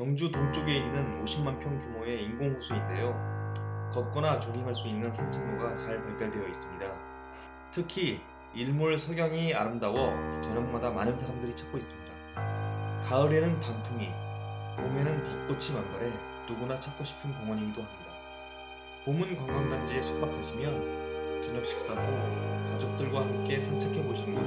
경주 동쪽에 있는 50만 평 규모의 인공호수인데요. 걷거나 조깅할 수 있는 산책로가 잘 발달되어 있습니다. 특히 일몰 석양이 아름다워 저녁마다 많은 사람들이 찾고 있습니다. 가을에는 단풍이, 봄에는 벚꽃이 만발해 누구나 찾고 싶은 공원이기도 합니다. 봄은 관광단지에 숙박하시면 저녁 식사 후 가족들과 함께 산책해 보시는 것